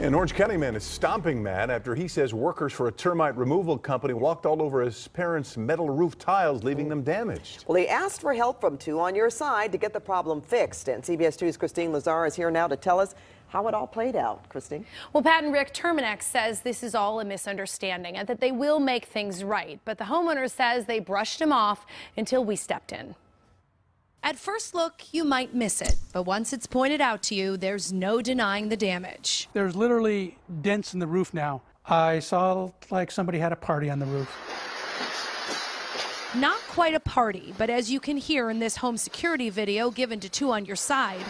An Orange County man is stomping mad after he says workers for a termite removal company walked all over his parents' metal roof tiles, leaving them damaged. Well, he asked for help from Two on Your Side to get the problem fixed. And CBS 2's Kristine Lazar is here now to tell us how it all played out. Kristine? Well, Pat and Rick Terminix says this is all a misunderstanding and that they will make things right. But the homeowner says they brushed him off until we stepped in. At first look, you might miss it, but once it's pointed out to you, there's no denying the damage. There's literally dents in the roof now. I saw like somebody had a party on the roof. Not quite a party, but as you can hear in this home security video given to Two on Your Side,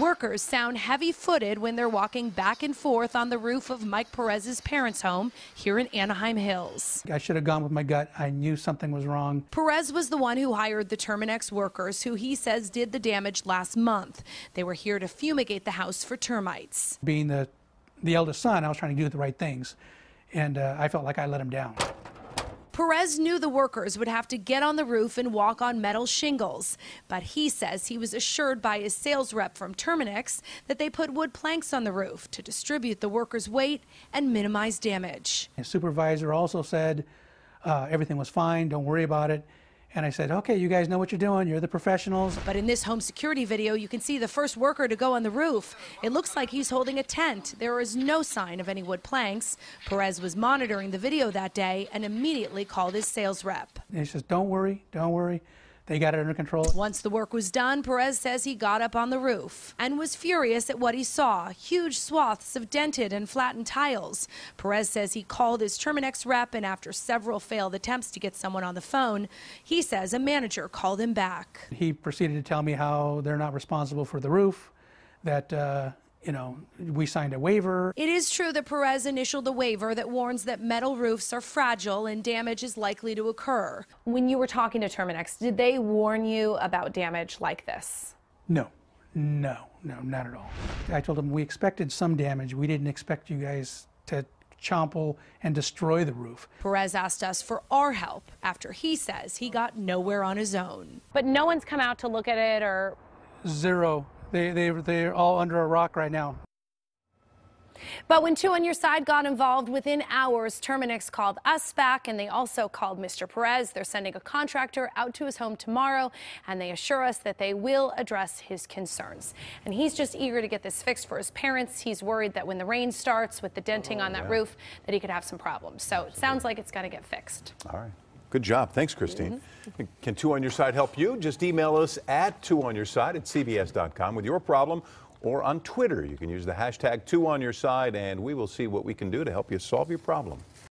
Workers sound heavy footed when they're walking back and forth on the roof of Mike Perez's parents' home here in Anaheim Hills. I should have gone with my gut. I knew something was wrong. Perez was the one who hired the Terminix workers, who he says did the damage last month. They were here to fumigate the house for termites. Being the, the eldest son, I was trying to do the right things, and uh, I felt like I let him down. Perez knew the workers would have to get on the roof and walk on metal shingles, but he says he was assured by his sales rep from Terminix that they put wood planks on the roof to distribute the workers' weight and minimize damage. His supervisor also said uh, everything was fine, don't worry about it. And I said, okay, you guys know what you're doing. You're the professionals. But in this home security video, you can see the first worker to go on the roof. It looks like he's holding a tent. There is no sign of any wood planks. Perez was monitoring the video that day and immediately called his sales rep. And he says, don't worry, don't worry. They got it under control. Once the work was done, Perez says he got up on the roof and was furious at what he saw huge swaths of dented and flattened tiles. Perez says he called his Terminix rep, and after several failed attempts to get someone on the phone, he says a manager called him back. He proceeded to tell me how they're not responsible for the roof, that uh, you know, we signed a waiver. It is true that Perez initialed a waiver that warns that metal roofs are fragile and damage is likely to occur. When you were talking to Terminix, did they warn you about damage like this? No, no, no, not at all. I told them we expected some damage. We didn't expect you guys to chomple and destroy the roof. Perez asked us for our help after he says he got nowhere on his own. But no one's come out to look at it or. Zero they, they, they're all under a rock right now. But when Two on Your Side got involved within hours, Terminix called us back and they also called Mr. Perez. They're sending a contractor out to his home tomorrow and they assure us that they will address his concerns. And he's just eager to get this fixed for his parents. He's worried that when the rain starts with the denting oh, on that yeah. roof that he could have some problems. So it sounds like it's going to get fixed. All right. Good job. Thanks, Kristine. Mm -hmm. Can Two on Your Side help you? Just email us at Two on Your Side at CBS.com with your problem or on Twitter. You can use the hashtag Two on Your Side and we will see what we can do to help you solve your problem.